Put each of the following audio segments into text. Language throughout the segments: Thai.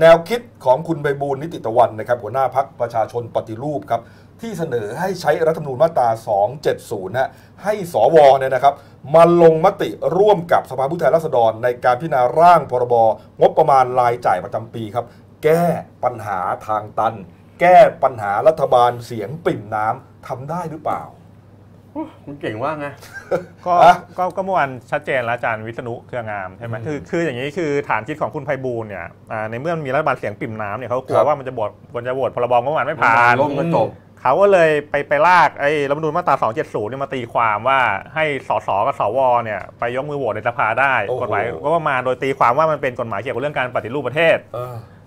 แนวคิดของคุณใบบูลนิติตะวันนะครับหัวหน้าพักประชาชนปฏิรูปครับที่เสนอให้ใช้รัฐธรรมนูญมาตรา 270นะให้สวเนี่ยนะครับมาลงมติร่วมกับสภาผู้แทนราษฎร ในการพิจารณาร่างพรบงบประมาณรายจ่ายประจำปีครับ แก้ปัญหาทางตัน แก้ปัญหารัฐบาลเสียงปิ่มน้ำทำได้หรือเปล่า คุณเก่งว่าไงก็อะก็ก็เมื่อวานชัดเจนแล้วอาจารย์วิษณุเครืองามใช่ไหมอืมคือคืออย่างนี้คือฐานคิดของคุณไพบูลย์เนี่ยอ่าในเมื่อมันมีรัฐบาลเสียงปริ่มน้ำเนี่ยเขากลัครัวบว่ามันจะบวชมันจะโหวตพรบงบประมาณไม่ผ่านล่มก็จบเขาก็เลยไปไปลากไอ้รัฐธรรมนูญมาตรา 270เนี่ยมาตีความว่าให้สสกับสวเนี่ยไปยกมือโหวตในสภาได้โอ้โหกฎหมายก็ประมาณโดยตีความว่ามันเป็นกฎหมายเกี่ยวกับเรื่องการปฏิรูปประเทศ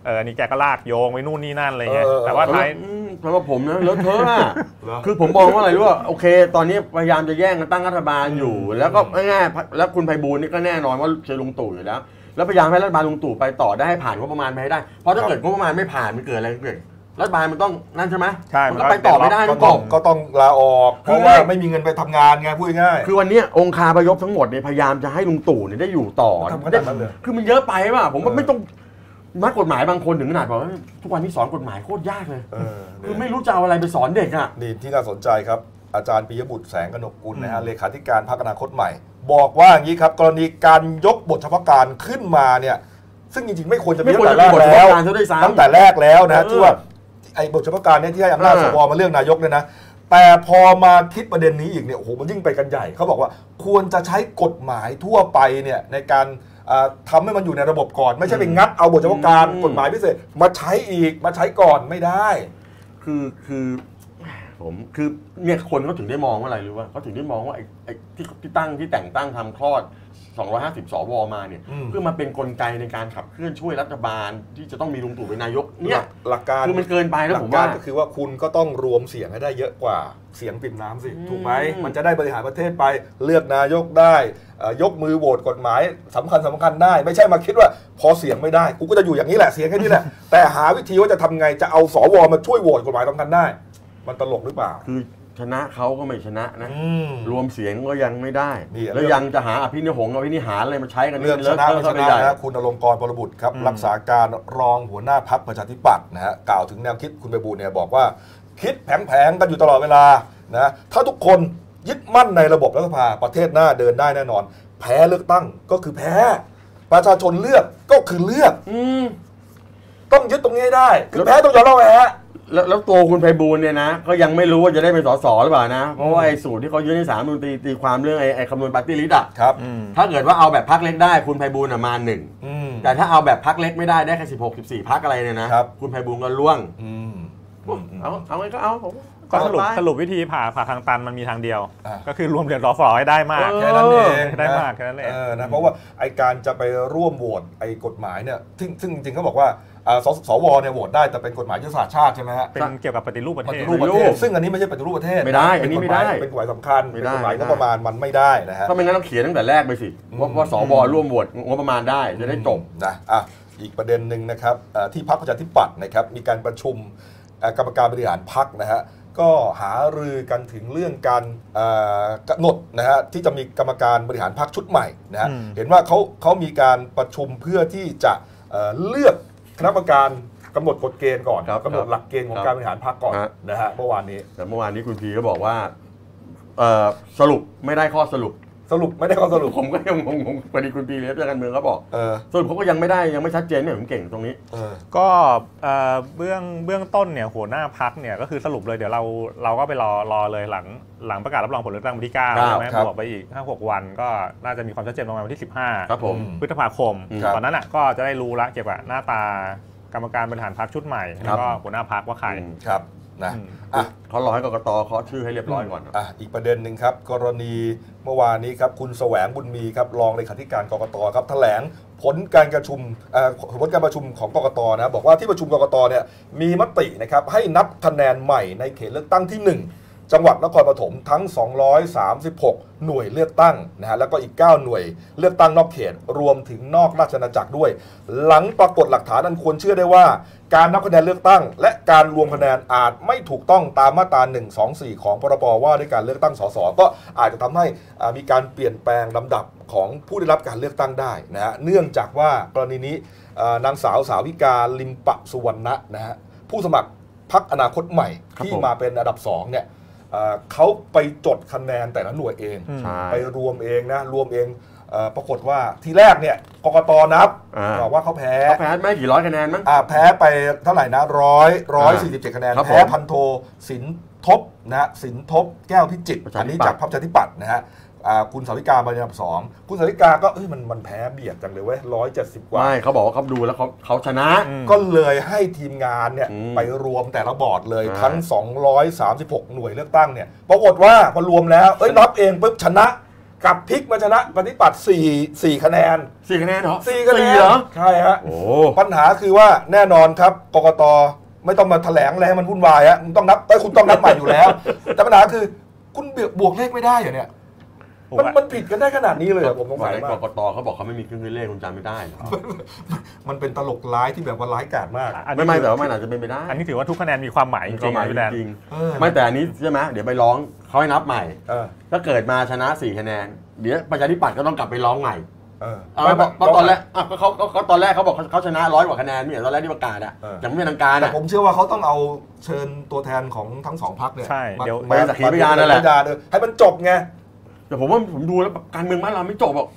เออเอออันนี้แกก็ลากโยงไปนู่นนี่นั่นอะไรเงี้ยเออเออแต่ว่าท้ายอืมสำหรับผมนะเลอะเทอะอะเหรอคือผมมองว่าอะไรรู้ว่าโอเค ตอนนี้พยายามจะแย่งกันตั้งรัฐบาลอยู่ แล้วก็ง่ายๆแล้วคุณไพบูลย์นี่ก็แน่นอนว่าเชียร์ลุงตู่อยู่แล้ว แล้วพยายามให้รัฐบาลลุงตู่ไปต่อได้ให้ผ่านงบประมาณไปให้ได้ เพราะถ้าเกิดงบประมาณไม่ผ่านมันเกิดอะไรขึ้นรัฐบาลมันต้องนั่นใช่ไหมใช่มันมันก็ก็ไปต่อไม่ได้ก็นะกต้อบงก็ต้องลาออกเพคือราะว่าไม่มีเงินไปทำงานไงพูดง่ายคือวันเนี้ยองคาพยพทั้งหมดเนี่ยพยายามจะให้ลุงตู่เนี่ยได้อยู่ต่อทำขนาดนั้นเลยคือมันเยอะไปป่ะผมว่าเออไม่ต้อง นักกฎหมายบางคนถึงขนาดบอกว่าทุกวันนี้สอนกฎหมายโคตรยากเลยเออคือไม่รู้จะเอาอะไรไปสอนเด็กอะ นี่ที่น่าสนใจครับ อาจารย์ปิยบุตรแสงกนกกุลนะฮะเลขาธิการพรรคอนาคตใหม่ บอกว่าอย่างนี้ครับ กรณีการยกบทเฉพาะการขึ้นมาเนี่ยซึ่งจริงๆ ไม่ควรจะมีไม่ควรตั้งแต่แรกจะมีบทเฉแล้วพาะการซะด้วยซ้ำตั้งแต่แรกแล้วนะเออที่ว่าไอ้บทเฉพาะการเนี่ยที่ให้อำนาจเออสวมาเลือกนายกเนี่ยนะแต่พอมาคิดประเด็นนี้อีกเนี่ยโอ้โหมันยิ่งไปกันใหญ่เขาบอกว่าควรจะใช้กฎหมายทั่วไปเนี่ยในการ อ่าทำให้มันอยู่ในระบบก่อน ไม่ใช่ไปงัดเอาบทเฉพาะการกฎหมายพิเศษมาใช้อีกมาใช้ก่อนไม่ได้ คือคือ ผมคือเนี่ยคนเขาถึงได้มองว่าอะไรรู้ว่าเขาถึงได้มองว่าไอ้ไอ้ที่ที่ตั้งที่แต่งตั้งทำคลอด 250 สวมาเนี่ยอืมเพื่อมาเป็นกลไกในการขับเคลื่อนช่วยรัฐบาลที่จะต้องมีลุงตู่เป็นนายกเนี่ยหลักการคือมันเกินไปหแล้วลัผมกาว่ารก็คือว่าคุณก็ต้องรวมเสียงให้ได้เยอะกว่าเสียงปริ่มน้ำสิอืมถูกไหมมันจะได้บริหารประเทศไปเลือกนายกได้เอ่อยกมือโหวตกฎหมายสำคัญสำคัญได้ ไม่ใช่มาคิดว่า พอเสียงไม่ได้กูก็จะอยู่อย่างนี้แหละเสียงแค่นี้แหละแต่หาวิธีว่าจะทำไงจะเอาสวมาช่วยโหวตกฎหมายสำคัญได้ มันตลกหรือเปล่า คือชนะเขาก็ไม่ชนะนะ อืม รวมเสียงก็ยังไม่ได้ นี่แล้วยังจะหาอภินิหงส์อภินิหารอะไรมาใช้กันเรื่องชเลอะนะเทไม่อะชเข้าไปนะใหญ่นะคุณอลงกรณ์ปรบุตรครับ รักษาการรองหัวหน้าพักประชาธิปัตย์นะฮะกล่าวถึงแนวคิดคุณไปบูลย์เนี่ยบอกว่า คิดแผงๆกันอยู่ตลอดเวลานะถ้าทุกคนยึดมั่นในระบบรัฐสภาประเทศหน้าเดินได้แน่นอน แพ้เลือกตั้งก็คือแพ้ ประชาชนเลือกก็คือเลือก อืม ต้องยึดตรงนี้ให้ได้คือแพ้ต้องยอมรับแพ้ แล้วแล้วตัวคุณไพบูลย์เนี่ยนะก็ยังไม่รู้ว่าจะได้เป็นส.ส.หรือเปล่านะเพราะว่าไอ้สูตรที่เขายื่นให้ศาลรัฐธรรมนูญตีความเรื่องไอ้ไอ้คำนวณ party list อะครับอืมถ้าเกิดว่าเอาแบบพรรคเล็กได้คุณไพบูลย์อะมาหนึ่งอืม แต่ถ้าเอาแบบพรรคเล็กไม่ได้ได้แค่สิบหกสิบสี่พรรคอะไรเนี่ยนะครับคุณไพบูลย์ก็ร่วงอืมอืมอืม เอาเอาไงก็เอาผมก็สรุปเอาไปสรุปวิธีผ่าผ่าทางตันมันมีทางเดียว อะ ก็คือรวมเหรียญรอฟอให้ได้มากเออแค่นั้นเองได้นะมากแค่นั้นเองเออนะเพราะว่าไอการจะไปร่วมโหวตไอกฎหมายเนี่ยซึ่งซึ่งจริงๆเขาบอกว่าอ่า สสวเนี่ยโหวตได้แต่เป็นกฎหมายยุทธศาสตร์ชาติใช่ไหมฮะเป็นเกี่ยวกับปฏิรูปประปเทศฏิรูปประเทศซึ่งอันนี้ไม่ใช่ปฏิรูปประเทศไม่ได้อันนี้ไม่ได้เป็นกฎหมายสำคัญไม่เป็นได้กฎหมายไม่งได้บประมาณมันไม่ได้นะฮะถ้าไม่งั้นต้องเขียนตั้งแต่แรกไปสิว่าว่าสวร่วมโหวตงบประมาณได้จะได้จบนะอะอีกประเด็นหนึ่งนะครับเอ่อที่พรรคประชาธิปัตย์นะครับมีการประชุมเอ่อกรรมการบริหารพรรคนะฮะก็หารือกันถึงเรื่องการเอ่อกำหนดนะฮะที่จะมีกรรมการบริหารพรรคชุดใหม่นะฮะอืมเห็นว่าเขาเขามีการประชุมเพื่อที่จะเอ่อเลือก คณะกรรมการกำหนดกฎเกณฑ์ก่อนครับกำหนดหลักเกณฑ์ของครับการบริหารพรรคก่อนฮะ นะฮะเมื่อวานนี้ แต่เมื่อวานนี้คุณพีก็บอกว่าเอ่อสรุปไม่ได้ข้อสรุป สรุปไม่ได้ข้อสรุปผมก็ยังงงๆพอดีคุณพีเลี้ยงการเมืองเขาบอกเออสรุปเขาก็ยังไม่ได้ยังไม่ชัดเจนเนี่ยผมเก่งตรงนี้ เออ ก็เอ่อเบื้องเบื้องต้นเนี่ยหัวหน้าพักเนี่ยก็คือสรุปเลยเดี๋ยวเราเราก็ไปรอรอเลยหลังหลังประกาศรับรองผลเลือกตั้งวันที่9ครับใช่ไหมครับ บวกไปอีก5 6วันก็น่าจะมีความชัดเจนประมาณวันที่ 15 ครับผม พฤษภาคม ครับตอนนั้นอะก็จะได้รู้ละเกี่ยวกับหน้าตากรรมการบริหารพักชุดใหม่ แล้วก็หัวหน้าพักว่าใครอืมครับ นะอืมอะเขารอให้กกตเคาะชื่อให้เรียบร้อยก่อนอะอีกประเด็นหนึ่งครับ กรณีเมื่อวานนี้ครับคุณแสวงบุญมีครับรองเลขาธิการกกตครับแถลงผลการประชุมเอ่อผลการประชุมของกกตนะบอกว่าที่ประชุมกกตเนี่ยมีมตินะครับให้นับคะแนนใหม่ในเขตเลือกตั้งที่ 1 จังหวัดนครปฐมทั้ง 236 หน่วยเลือกตั้งนะฮะแล้วก็อีก 9 หน่วยเลือกตั้งนอกเขตรวมถึงนอกราชอาณาจักรด้วย หลังปรากฏหลักฐานอันควรเชื่อได้ว่า การนับคะแนนเลือกตั้ง และการรวมคะแนนอาจไม่ถูกต้องตามมาตรา 1 2 4 ของพรบว่าด้วยการเลือกตั้งสสก็อาจจะทำให้อ่ามีการเปลี่ยนแปลงลำดับของผู้ได้รับการเลือกตั้งได้นะฮะเนื่องจากว่ากรณีนี้เอ่อนางสาวสาวิกาลิมปะสุวรรณะนะฮะผู้สมัครพักอนาคตใหม่ครับที่ผมมาเป็นอันดับสองเนี่ย เอ่อเขาไปจดคะแนนแต่ละหน่วยเองอืมใช่ไปรวมเองนะ รวมเองเออปรากฏว่าทีแรกเนี่ยกกตนับอ่าบอกว่าเขาแพ้เขาแพ้ไม่กี่ร้อยคะแนนมั้งอ่าแพ้ไปเท่าไหร่นะร้อยร้อยสี่สิบเจ็ดคะแนนครับแพ้ผมพันโทสินทบนะฮะสินทบแก้วพิจิตรประชาธิปัตย์อันนี้จากพรรคประชาธิปัตย์นะฮะอ่า คุณสาวิกามาในอันดับสองคุณสาวิกาก็เอ้ยมันมันแพ้เบียดจังเลยเว้ยร้อยเจ็ดสิบกว่า ไม่เขาบอกว่าเขาดูแล้วเขาเขาชนะอืมก็เลยให้ทีมงานเนี่ยอืมไปรวมแต่ละบอร์ดเลยใช่ทั้ง 236 หน่วยเลือกตั้งเนี่ยปรากฏว่าพอรวมแล้วเอ้ยนับเองปุ๊บชนะกลับพลิกมาชนะปฏิปัติ4 4คะแนนสี่คะแนนเหรอ4คะแนนเหรอใช่ฮะ โอ้ ปัญหาคือว่าแน่นอนครับกกตไม่ต้องมาแถลงอะไรให้มันวุ่นวายฮะคุณต้องนับเอ้ยคุณต้องนับใหม่อยู่แล้ว แต่ปัญหาคือคุณเบียบวกเลขไม่ได้เหรอเนี่ยผ มมันว่ามันผิดกันได้ขนาดนี้เลยเหรอผมสงฝ่าสัยยมากกกตเขาบอกเขาไม่มีเครื่องคิดเลขคุณจำไม่ได้เหรอมันเป็นตลกร้ายที่แบบว่าร้ายกาจมากอันไม่นี้ไม่แต่ว่ามันอาจจะเป็นไปได้ อันนี้ถือว่าทุกคะแนนมีความหมายจริงเขาๆหมายนะพี่แดนจริงเออๆไม่แต่อันนี้ใช่ไหมเดี๋ยวไปร้องเขาให้นับใหม่เออถ้าเกิดมาชนะสี่คะแนน เดี๋ยวประชาธิปัตย์ก็ต้องกลับไปร้องใหม่เออเอาเพราะเพราะตอนแรกอะก็เขาเขาเขาตอนแรกเขาบอกเขาเขาชนะร้อยกว่าคะแนนไม่เหรอตอนแรกที่ประกาศอะเออยังไม่เป็นทางการแต่อะผมเชื่อว่าเขาต้องเอาเชิญตัวแทนของทั้งสองพรรคเนี่ยใช่มาเดี๋ยวมาเป็นสักขีพยานนั่นแหละเป็สักขีพยเออให้มันจบไง แต่ผมว่าผมดูแล้วแบบการเมืองบ้านเราไม่จบหรอก